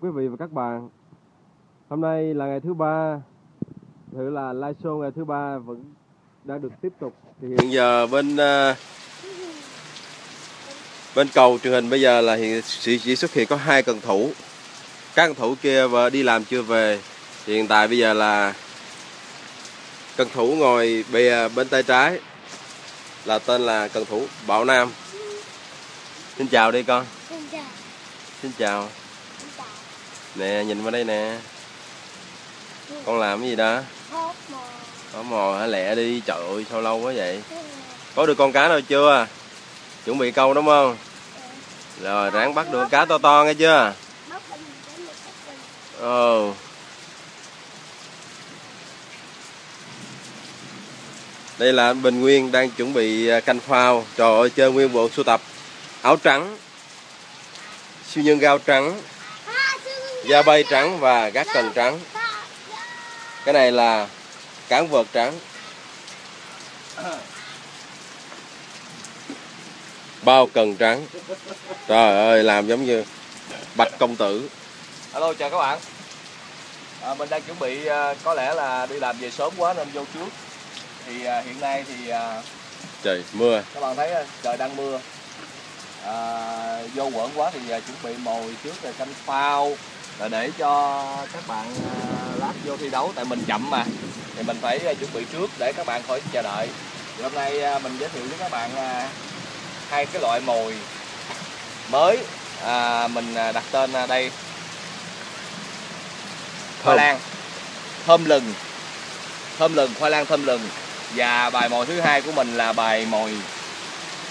quý vị và các bạn hôm nay là ngày thứ ba. Thử là live show ngày thứ ba vẫn đang được tiếp tục. Thì hiện giờ bên ờ, bên cầu truyền hình bây giờ là hiện chỉ, chỉ xuất hiện có hai cần thủ. Các cần thủ kia và đi làm chưa về. Hiện tại bây giờ là cần thủ ngồi bìa bên tay trái là tên là cần thủ Bảo Nam. Xin chào đi con. Xin chào. Xin chào nè, nhìn vào đây nè. Con làm cái gì đó? Hốt mò. có mò hả? Lẹ đi, trời ơi, sao lâu quá vậy? Có được con cá nào chưa? Chuẩn bị câu đúng không? Rồi, ráng bắt được con cá to to nghe chưa? Ồ. Bên đây là anh Bình Nguyên đang chuẩn bị à, canh phao. Trời ơi, chơi nguyên bộ sưu tập. Áo trắng. Siêu nhân gao trắng da bay trắng và gác cần trắng. Cái này là cán vợt trắng. Bao cần trắng. Trời ơi làm giống như bạch công tử. Alo chào các bạn. À, Mình đang chuẩn bị à, có lẽ là đi làm về sớm quá nên vô trước. Thì à, hiện nay thì à, trời mưa. các bạn thấy trời đang mưa. À, Vô quẩn quá thì à, chuẩn bị mồi trước rồi canh phao là để cho các bạn à, lát vô thi đấu tại mình chậm mà. Thì mình phải à, chuẩn bị trước để các bạn khỏi chờ đợi. Thì hôm nay à, mình giới thiệu với các bạn hai cái loại mồi mới à, mình đặt tên đây. Khoai Thơm. lang. Thơm lừng. Thơm lừng khoai lang thơm lừng. Và bài mồi thứ hai của mình là bài mồi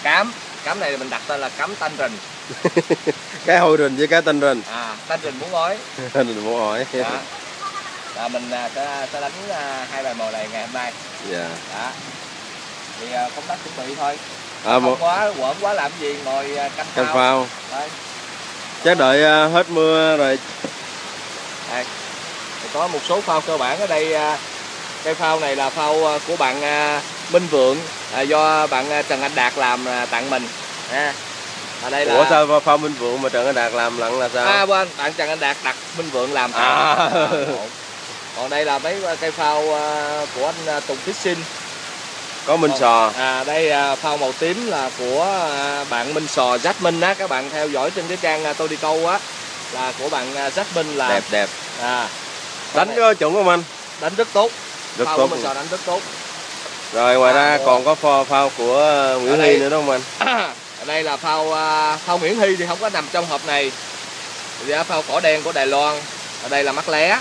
cám cám này mình đặt tên là cám tanh rình. Cái hôi rình với cái tên rình. À tanh rình muốn ngói mình muốn hỏi đó. là mình à, sẽ, sẽ đánh à, hai bài mồi này ngày hôm nay. Dạ. Đó thì à, công tác chuẩn bị thôi. À, không một quá quẩn quá làm gì ngồi à, canh canh phao. phao. Chắc đợi à, hết mưa rồi. Thì có một số phao cơ bản ở đây à, cây phao này là phao à, của bạn à, Minh Vượng à, do bạn à, Trần Anh Đạt làm à, tặng mình. Ha ở đây là ủa sao phao- minh vượng mà trần Anh đạt làm lặng là sao? À quên bạn Trần Anh Đạt đặt Minh Vượng làm. Tặng À. À, còn đây là mấy cây phao à, của anh à, Tùng Fishing có minh Còn- sò. à đây à, phao màu tím là của à, bạn Minh Sò Jasmine á. Các bạn theo dõi trên cái trang à, tôi đi câu á là của bạn à, Jasmine là đẹp đẹp. À. Đánh chuẩn không anh? Đánh rất tốt. Rất phao tốt của Minh Sò đánh rất tốt rồi ngoài ra còn có phao, phao của Nguyễn Hy nữa đúng không anh? Ở đây là phao à, phao Nguyễn Hy thì không có nằm trong hộp này. Thì á, phao cỏ đen của Đài Loan. Ở đây là mắt lé.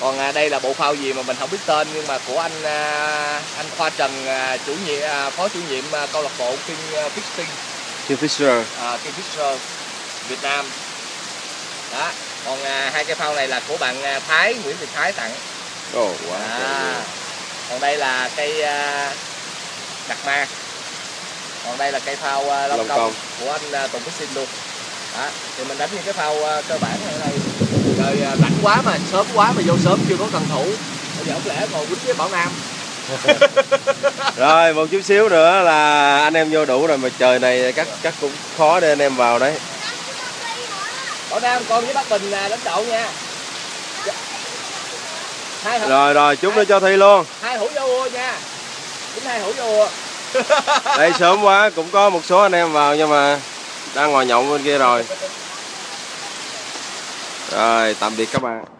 Còn à, đây là bộ phao gì mà mình không biết tên nhưng mà của anh à, anh Khoa Trần chủ nhiệm phó chủ nhiệm câu lạc bộ King Fishing King Fisher à, King Fisher Việt Nam. Đó còn hai cái phao này là của bạn Thái Nguyễn Việt Thái tặng. Ồ quá trời à. Còn đây là cây à, đặt ma. Còn đây là cây phao à, long, Long công, công. của anh à, Tùng Fishing luôn. Đó thì mình đánh những cái phao à, cơ bản ở đây. Rồi à, rảnh quá mà sớm quá mà vô sớm chưa có cần thủ. Bây giờ không lẽ ngồi quýnh với Bảo Nam. Rồi một chút xíu nữa là anh em vô đủ rồi mà trời này chắc chắc cũng khó để anh em vào đấy. Bảo Nam con với bác Bình à, đánh đậu nha rồi rồi chút nữa cho thi luôn. Hai hũ vô ua nha. Tính hai hũ vô ua đây sớm quá cũng có một số anh em vào nhưng mà đang ngồi nhậu bên kia rồi. Rồi tạm biệt các bạn